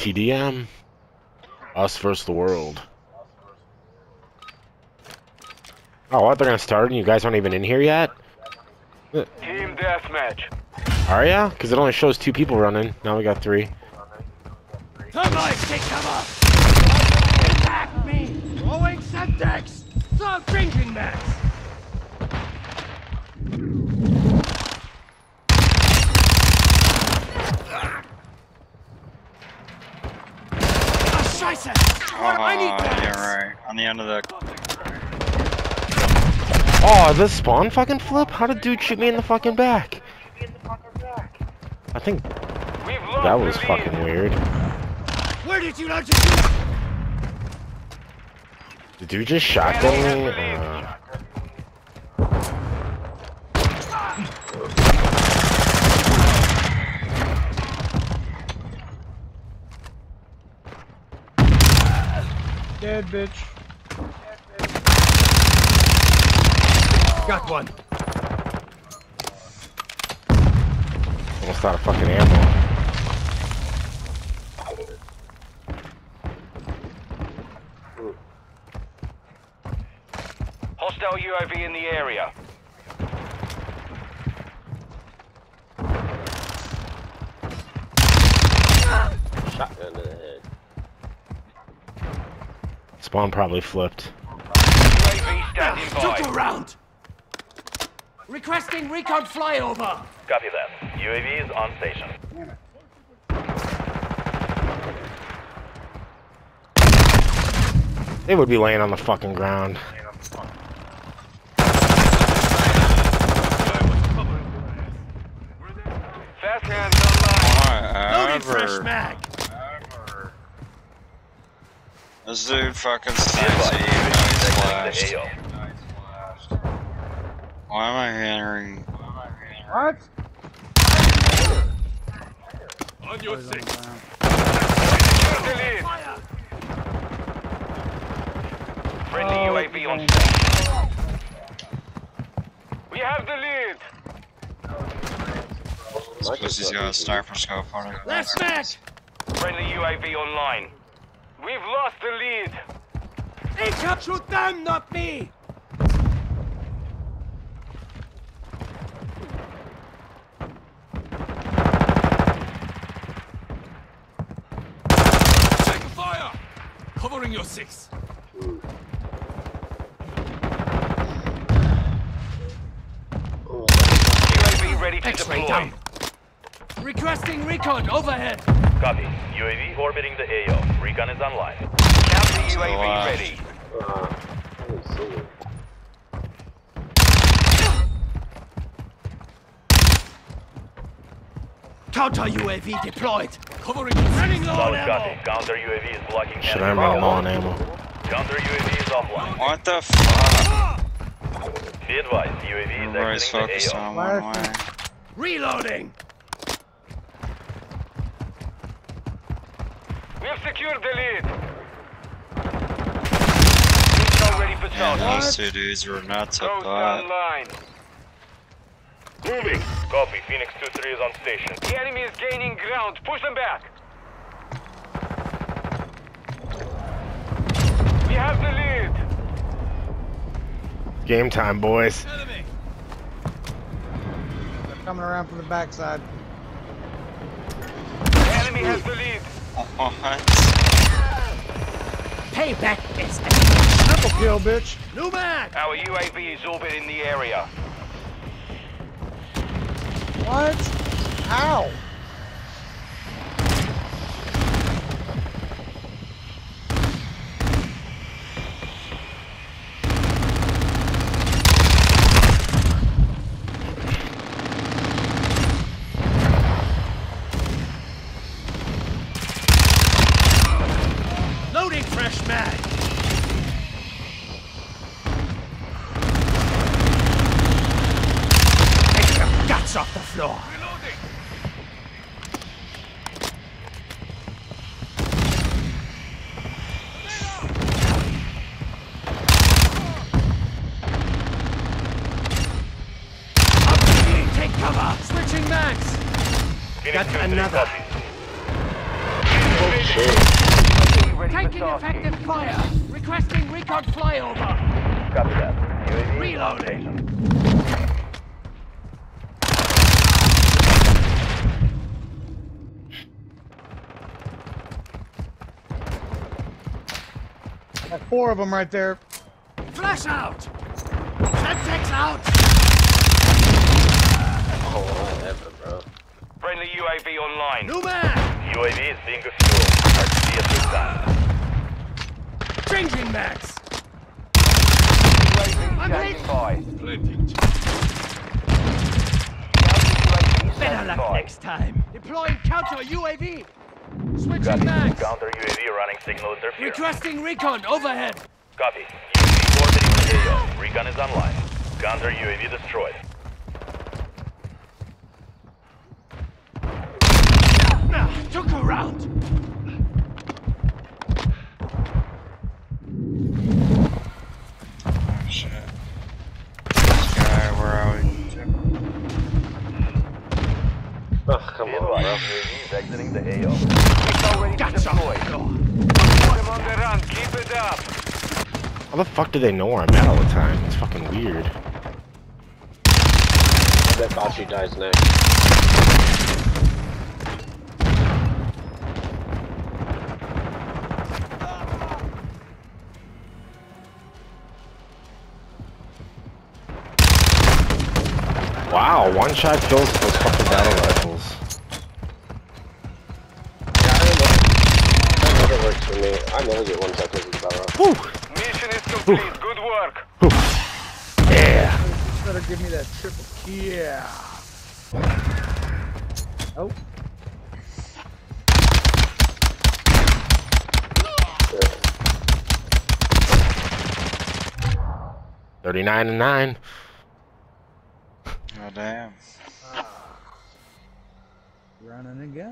TDM. Us versus the world. Oh, what? They're gonna start and you guys aren't even in here yet? Team deathmatch. Are ya? Because it only shows two people running. Now we got three. Termites, take cover! Attack me! Throwing Semtex! Start thinking, Max! Ah, Scheiße! I need Oh, Max! you're right. On the end of the. Oh, this spawn fucking flip? How did dude shoot me in the fucking back? I think that was fucking weird. Where did you learn to shoot? Did dude just shotgun me? Uh, Dead bitch. Got one. almost out of fucking ammo. Hostile UAV in the area. Shotgun to the head. Spawn probably flipped. UAV Took by. around! Requesting recon flyover! Copy that. UAV is on station. They would be laying on the fucking ground. Fast hands online. Loading fresh Whatever. mag! This dude fucking snipes at you even flashed. Why am I hearing? What? On your six. Friendly Oh, UAV on okay. station. We have the lead. Because he's got a sniper scope on it. Last mag! Friendly UAV online. We've lost the lead. They can shoot them, not me! Take fire! Covering your six. UAV ready to deploy. down. Requesting recon overhead! Copy. UAV orbiting the AO. Recon is online. Counter UAV Wow. ready. Uh, I didn't see it. Counter UAV deployed! Covering Running low on Solid ammo! Counter UAV is blocking Should I enemy run low on ammo? Counter UAV is offline. What the fuck? Be advised, UAV is Everybody's exiting the AO. on one way. Reloading! We have secured the lead. Intel ready for Man, charge. those two dudes were nuts at Ghost that. online. Moving. Copy. Phoenix 2-3 is on station. The enemy is gaining ground. Push them back. We have the lead. Game time, boys. enemy. They're coming around from the backside. The enemy has the lead. What? Payback is Triple kill, bitch. New mag! Our UAV is orbiting the area. What? How? Loading! Take your guts off the floor! Reloading. Take cover! Switching mags! Got another. copies. shit. Taking effective fire. Requesting recon flyover. Copy that. UAV Reloading. station. Got four of them right there. Flash out. Semtex out. Oh, whatever, bro. Friendly UAV online. New man. UAV is being refueled. RTB at this time. Changing max. I'm hit. by. Better luck next time. Deploying counter UAV. Switching Copy. max. Counter UAV running signal interference. Requesting recon overhead. Copy. UAV orbiting the AO. Recon is online. Counter UAV destroyed. Ah, took a round. Oh shit. This guy, where are we? Bro. UAV is exiting the AO. Missile ready to Guts off deploy. the floor. on the run. Keep it up. How the fuck do they know where I'm at all the time? It's fucking weird. I bet Bachi dies next. Wow, one shot kills those fucking battle rifles. That for me. I never get one shot kills with the battle Mission is complete. Good work. Yeah! You better give me that triple kill. Thirty-nine and nine. Oh damn. running again.